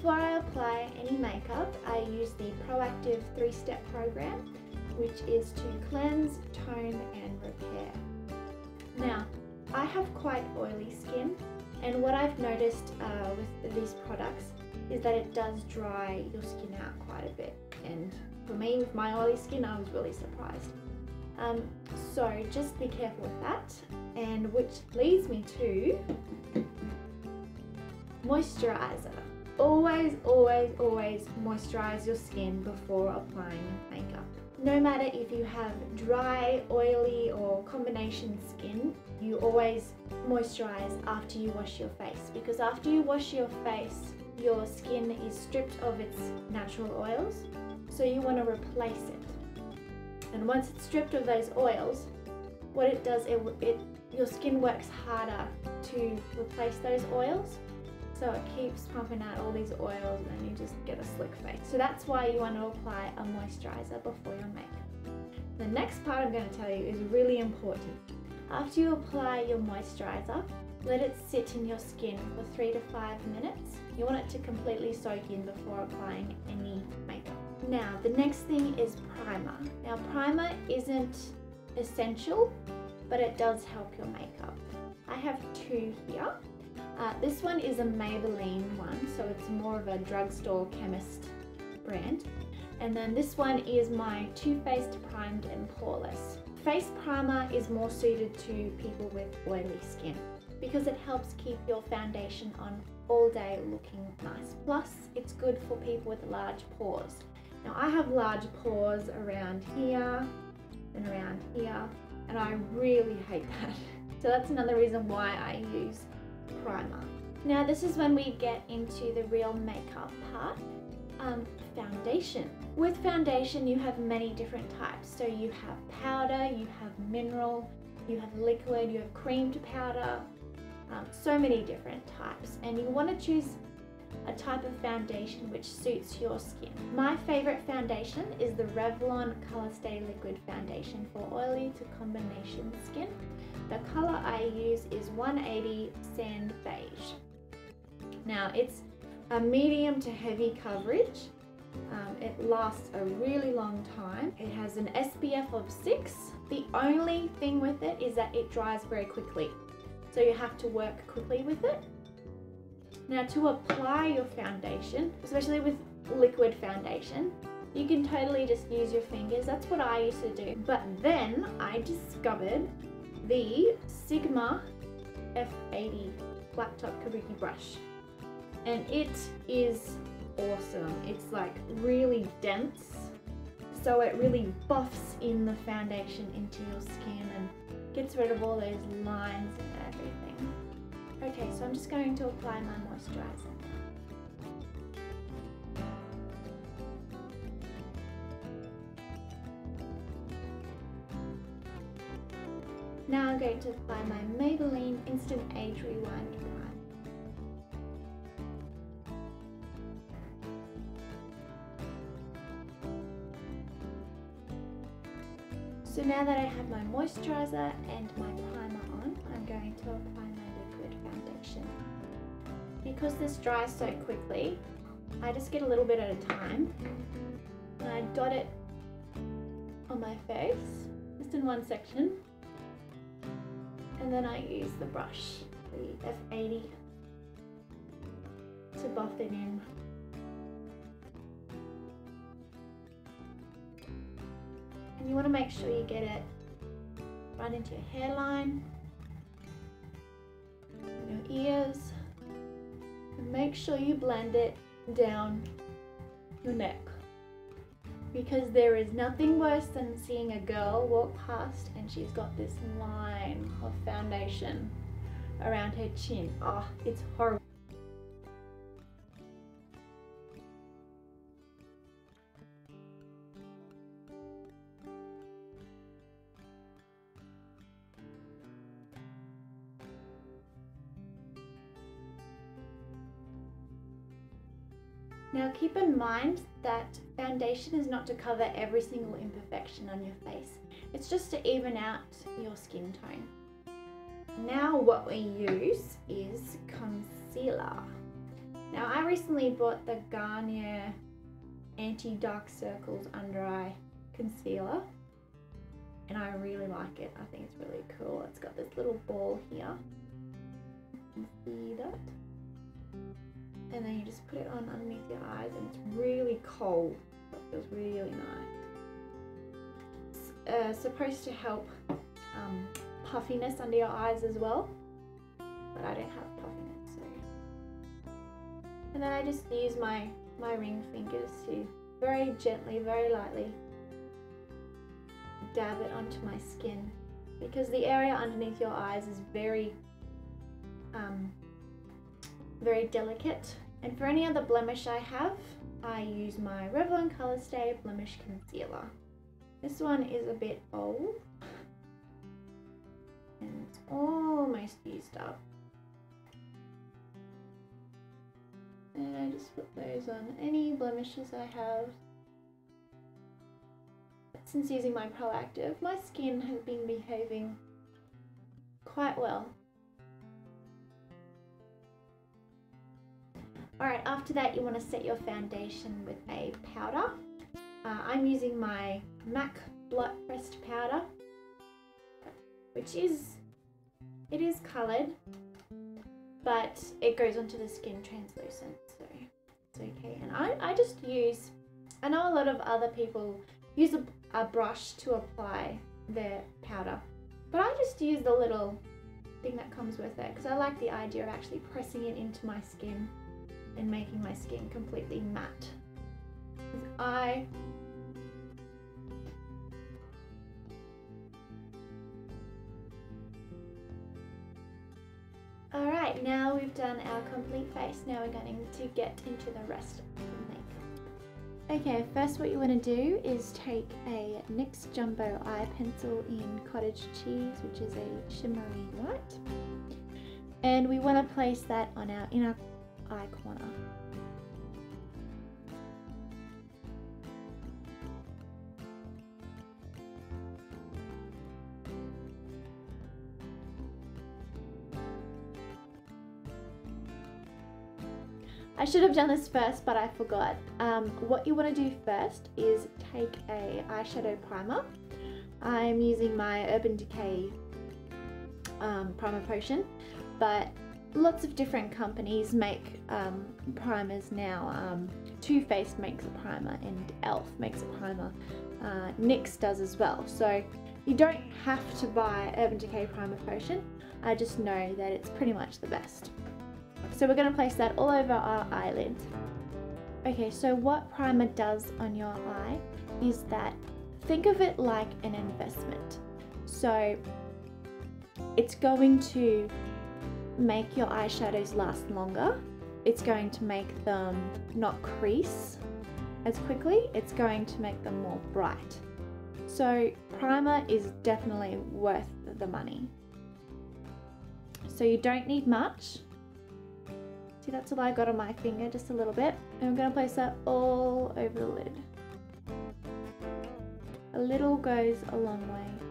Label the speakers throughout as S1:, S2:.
S1: before I apply any makeup, I use the Proactiv 3-step program, which is to cleanse, tone and repair. Now, I have quite oily skin and what I've noticed uh, with these products is that it does dry your skin out quite a bit and for me with my oily skin I was really surprised. Um, so just be careful with that and which leads me to moisturizer. Always, always, always moisturize your skin before applying makeup. No matter if you have dry, oily or combination skin, you always moisturize after you wash your face because after you wash your face, your skin is stripped of its natural oils, so you want to replace it. And once it's stripped of those oils, what it does, it, it your skin works harder to replace those oils so it keeps pumping out all these oils and you just get a slick face. So that's why you want to apply a moisturizer before your makeup. The next part I'm going to tell you is really important. After you apply your moisturizer, let it sit in your skin for three to five minutes. You want it to completely soak in before applying any makeup. Now, the next thing is primer. Now, primer isn't essential, but it does help your makeup. I have two here. Uh, this one is a Maybelline one, so it's more of a drugstore chemist brand. And then this one is my Too Faced Primed and Poreless. Face primer is more suited to people with oily skin because it helps keep your foundation on all day looking nice. Plus, it's good for people with large pores. Now, I have large pores around here and around here, and I really hate that. So that's another reason why I use primer. Now this is when we get into the real makeup part, um, foundation. With foundation you have many different types. So you have powder, you have mineral, you have liquid, you have creamed powder, um, so many different types. And you want to choose a type of foundation which suits your skin. My favorite foundation is the Revlon Colorstay Liquid Foundation for oily to combination skin. The color I use is 180 Sand Beige. Now it's a medium to heavy coverage. Um, it lasts a really long time. It has an SPF of 6. The only thing with it is that it dries very quickly. So you have to work quickly with it. Now to apply your foundation, especially with liquid foundation, you can totally just use your fingers. That's what I used to do. But then I discovered the Sigma F80 flat top kabuki brush. And it is awesome. It's like really dense. So it really buffs in the foundation into your skin and gets rid of all those lines and everything. Okay, so I'm just going to apply my moisturizer. Going to apply my Maybelline Instant Age Rewind Prime. So now that I have my moisturizer and my primer on, I'm going to apply my liquid foundation. Because this dries so quickly, I just get a little bit at a time and I dot it on my face, just in one section and then I use the brush, the F80, to buff it in. And you want to make sure you get it right into your hairline, your ears, and make sure you blend it down your neck because there is nothing worse than seeing a girl walk past and she's got this line of foundation around her chin. Oh, it's horrible. Now keep in mind that foundation is not to cover every single imperfection on your face. It's just to even out your skin tone. Now what we use is concealer. Now I recently bought the Garnier Anti-Dark Circles Under Eye Concealer and I really like it. I think it's really cool. It's got this little ball here. You can see that. And then you just put it on underneath your eyes and it's really cold. It feels really nice. It's uh, supposed to help um, puffiness under your eyes as well. But I don't have puffiness, so. And then I just use my, my ring fingers to very gently, very lightly dab it onto my skin because the area underneath your eyes is very um, very delicate. And for any other blemish I have I use my Revlon Colorstay Blemish Concealer. This one is a bit old. And it's almost used up. And I just put those on any blemishes I have. Since using my Proactiv, my skin has been behaving quite well. Alright, after that you want to set your foundation with a powder. Uh, I'm using my MAC Blot Pressed Powder, which is, it is coloured, but it goes onto the skin translucent, so it's okay. And I, I just use, I know a lot of other people use a a brush to apply their powder. But I just use the little thing that comes with it because I like the idea of actually pressing it into my skin and making my skin completely matte. I Alright, now we've done our complete face. Now we're going to get into the rest of the makeup. Okay, first what you want to do is take a NYX Jumbo Eye Pencil in Cottage Cheese, which is a shimmery white. And we want to place that on our inner eye corner. I should have done this first, but I forgot. Um, what you want to do first is take a eyeshadow primer. I'm using my Urban Decay um, primer potion, but lots of different companies make um, primers now. Um, Too Faced makes a primer and e.l.f. makes a primer. Uh, NYX does as well. So you don't have to buy Urban Decay primer potion. I just know that it's pretty much the best. So we're going to place that all over our eyelids. Okay, so what primer does on your eye is that think of it like an investment. So it's going to make your eyeshadows last longer. It's going to make them not crease as quickly. It's going to make them more bright. So primer is definitely worth the money. So you don't need much. See, that's all I got on my finger, just a little bit. And I'm gonna place that all over the lid. A little goes a long way.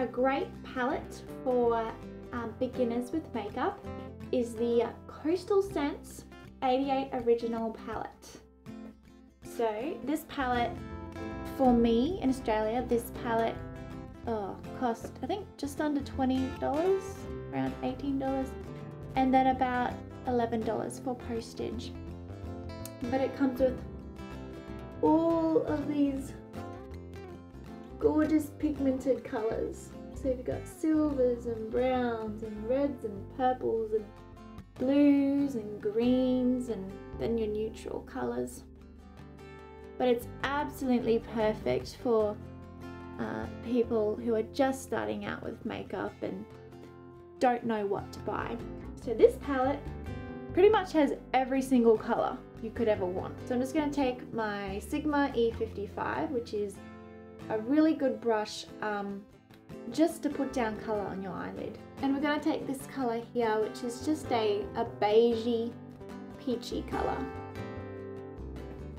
S1: A great palette for um, beginners with makeup is the Coastal Scents 88 Original palette. So this palette, for me in Australia, this palette oh, cost I think just under $20, around $18, and then about $11 for postage. But it comes with all of these gorgeous pigmented colors. So you've got silvers and browns and reds and purples and blues and greens and then your neutral colors. But it's absolutely perfect for uh, people who are just starting out with makeup and don't know what to buy. So this palette pretty much has every single color you could ever want. So I'm just going to take my Sigma E55, which is a really good brush um, just to put down color on your eyelid. And we're going to take this color here, which is just a, a beigey, peachy color.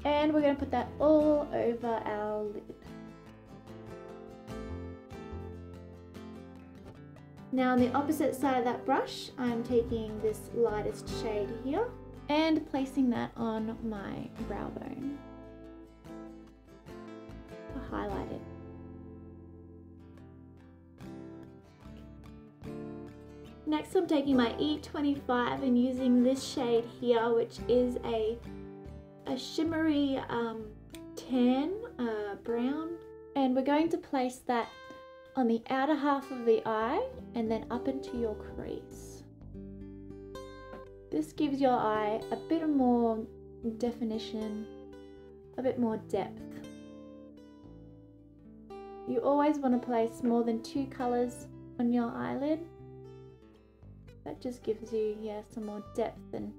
S1: And we're going to put that all over our lid. Now on the opposite side of that brush, I'm taking this lightest shade here and placing that on my brow bone. To highlight it. Next I'm taking my E25 and using this shade here which is a, a shimmery um, tan uh, brown and we're going to place that on the outer half of the eye and then up into your crease. This gives your eye a bit more definition, a bit more depth. You always want to place more than two colours on your eyelid. That just gives you, yeah, some more depth and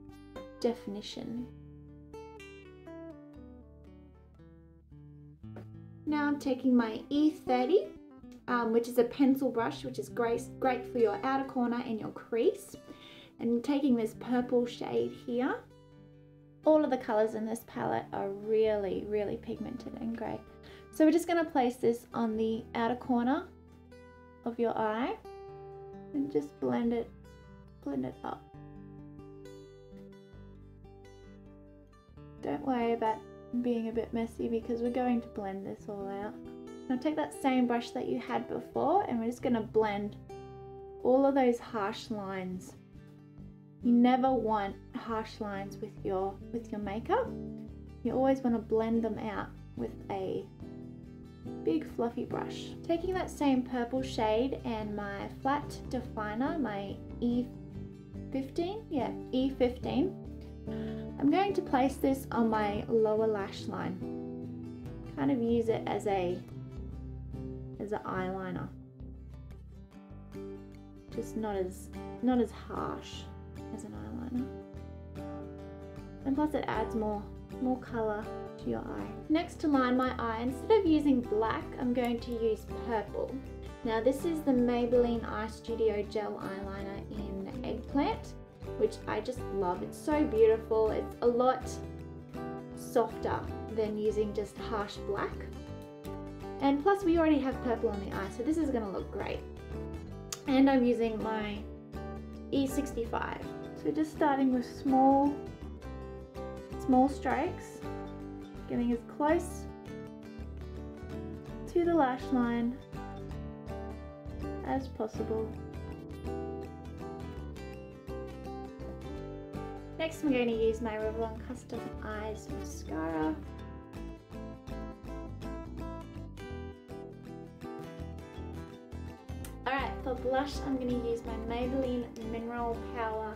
S1: definition. Now I'm taking my E30, um, which is a pencil brush, which is great, great for your outer corner and your crease. And taking this purple shade here. All of the colors in this palette are really, really pigmented and great. So we're just gonna place this on the outer corner of your eye and just blend it, blend it up. Don't worry about being a bit messy because we're going to blend this all out. Now take that same brush that you had before and we're just going to blend all of those harsh lines. You never want harsh lines with your with your makeup. You always want to blend them out with a big fluffy brush. Taking that same purple shade and my flat definer, my E15, yeah, E15, I'm going to place this on my lower lash line. Kind of use it as a as an eyeliner. Just not as not as harsh as an eyeliner. And plus it adds more more colour to your eye. Next to line my eye, instead of using black, I'm going to use purple. Now this is the Maybelline Eye Studio Gel Eyeliner in Eggplant which I just love. It's so beautiful. It's a lot softer than using just harsh black. And plus we already have purple on the eye, so this is gonna look great. And I'm using my E65. So just starting with small, small strokes, getting as close to the lash line as possible. Next I'm going to use my Revlon Custom Eyes Mascara. Alright, for blush I'm going to use my Maybelline Mineral Power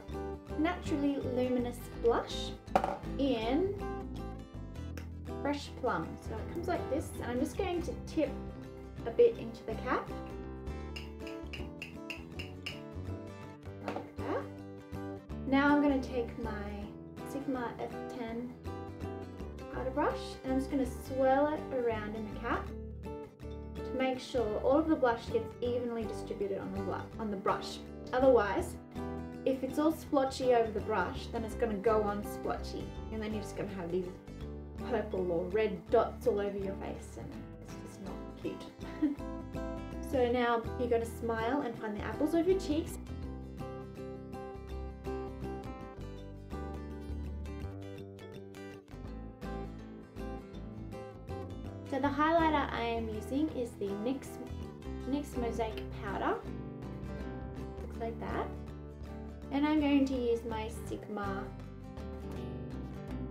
S1: Naturally Luminous Blush in Fresh Plum. So it comes like this and I'm just going to tip a bit into the cap Like that. Now I'm going to take my Sigma F10 powder brush and I'm just going to swirl it around in the cap make sure all of the blush gets evenly distributed on the, on the brush. Otherwise, if it's all splotchy over the brush, then it's going to go on splotchy and then you're just going to have these purple or red dots all over your face and it's just not cute. so now you're going to smile and find the apples of your cheeks So the highlighter I am using is the NYX, NYX Mosaic Powder. Looks like that. And I'm going to use my Sigma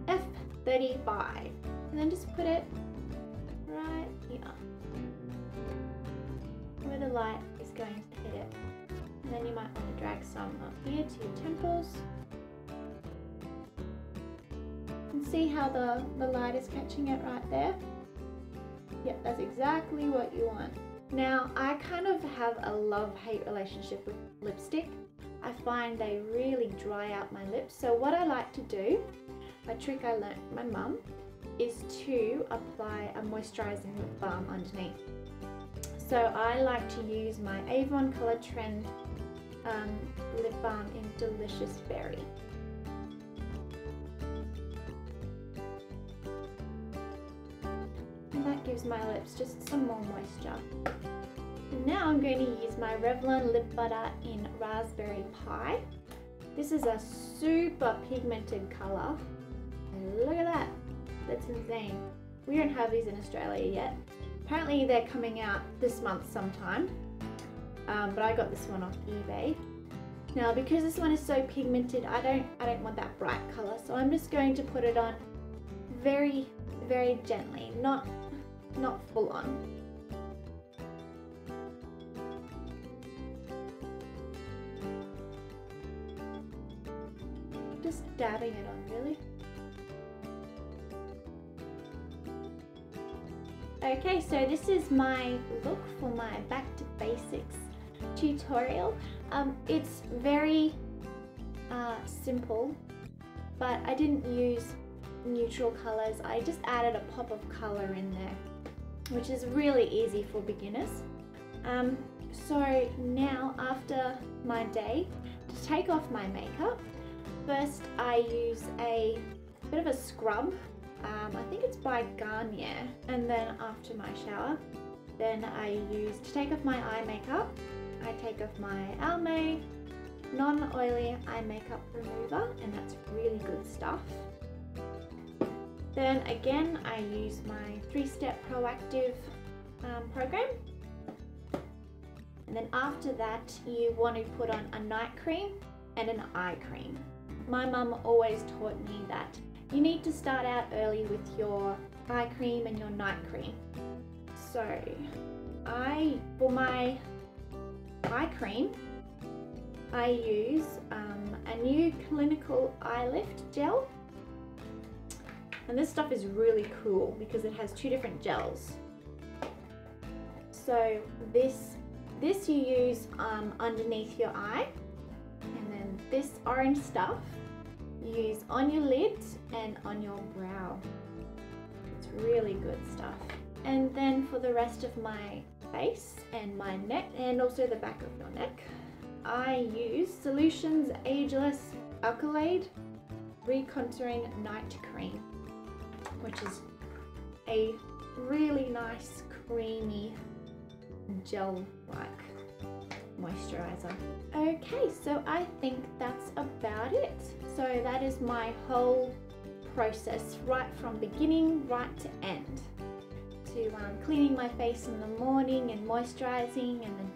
S1: F35. And then just put it right here. Where the light is going to hit it. And then you might want to drag some up here to your temples. And see how the, the light is catching it right there? Yep, that's exactly what you want. Now, I kind of have a love-hate relationship with lipstick. I find they really dry out my lips. So what I like to do, a trick I learned from my mum, is to apply a moisturizing lip balm underneath. So I like to use my Avon Color Trend um, lip balm in Delicious Berry. Gives my lips just some more moisture. now I'm going to use my Revlon lip butter in Raspberry Pie. This is a super pigmented colour. look at that, that's insane. We don't have these in Australia yet. Apparently they're coming out this month sometime, um, but I got this one off eBay. Now because this one is so pigmented, I don't, I don't want that bright colour, so I'm just going to put it on very, very gently, not, not full on. Just dabbing it on, really. Okay, so this is my look for my back to basics tutorial. Um, it's very uh, simple, but I didn't use neutral colors. I just added a pop of color in there, which is really easy for beginners. Um, so now after my day, to take off my makeup, first I use a bit of a scrub. Um, I think it's by Garnier. And then after my shower, then I use, to take off my eye makeup, I take off my Almay non-oily eye makeup remover and that's really good stuff. Then again, I use my three-step Proactiv um, program. And then after that, you want to put on a night cream and an eye cream. My mum always taught me that you need to start out early with your eye cream and your night cream. So I, for my eye cream, I use um, Anew clinical eye lift gel. And this stuff is really cool because it has two different gels. So this, this you use um, underneath your eye. And then this orange stuff you use on your lids and on your brow. It's really good stuff. And then for the rest of my face and my neck and also the back of your neck, I use Solutions Ageless Alkalade Recontouring Night Cream, which is a really nice creamy gel-like moisturizer. Okay, so I think that's about it. So that is my whole process right from beginning right to end to um, cleaning my face in the morning and moisturizing and then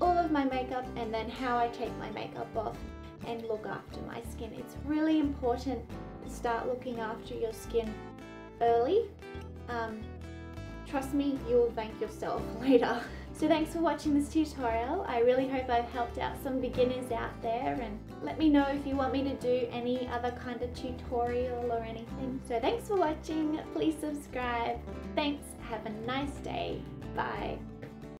S1: all of my makeup and then how I take my makeup off and look after my skin. It's really important to start looking after your skin early. Um, trust me, you'll thank yourself later. So thanks for watching this tutorial. I really hope I've helped out some beginners out there and let me know if you want me to do any other kind of tutorial or anything. So thanks for watching. Please subscribe. Thanks. Have a nice day. Bye.